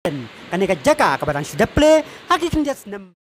Kan? Ni kerja ka sudah play? Hakikatnya senam.